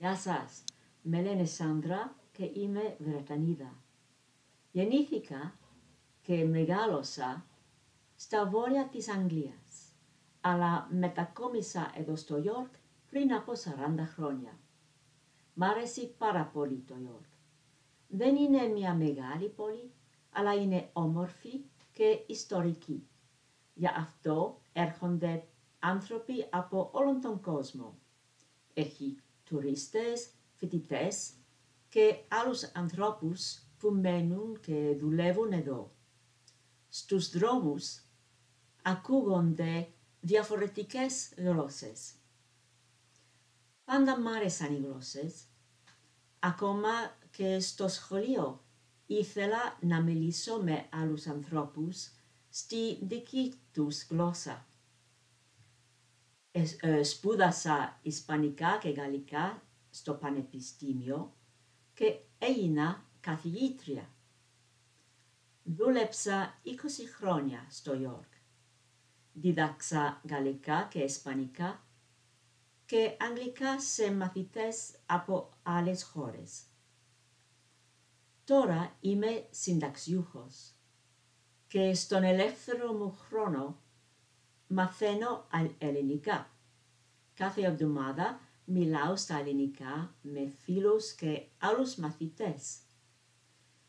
Γεια σας, με λένε Σάντρα και είμαι Βρετανίδα. Γεννήθηκα και μεγάλωσα στα βόρεια της Αγγλίας, αλλά μετακόμισα εδώ στο Ιόρκ πριν από 40 χρόνια. Μ' αρέσει πάρα πολύ το Ιόρκ. Δεν είναι μια μεγάλη πόλη, αλλά είναι όμορφη και ιστορική. Γι' αυτό έρχονται άνθρωποι από όλον τον κόσμο. Έχει τουρίστες, φοιτητές και άλλους ανθρώπους που μένουν και δουλεύουν εδώ. Στους δρόμους ακούγονται διαφορετικές γλώσσες. Πάντα μ' άρεσαν οι γλώσσες. Ακόμα και στο σχολείο ήθελα να μιλήσω με άλλους ανθρώπους στη δική τους γλώσσα. Ε, σπούδασα Ισπανικά και Γαλλικά στο Πανεπιστήμιο και έγινα καθηγήτρια. Δούλεψα 20 χρόνια στο Ιόρκ. Δίδαξα Γαλλικά και Ισπανικά και Αγγλικά σε μαθητές από άλλες χώρες. Τώρα είμαι συνταξιούχος και στον ελεύθερο μου χρόνο μαθαίνω ελληνικά. Κάθε εβδομάδα μιλάω στα ελληνικά με φίλους και άλλους μαθητές.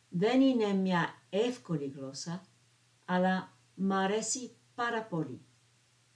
Δεν είναι μια εύκολη γλώσσα, αλλά μ' αρέσει πάρα πολύ.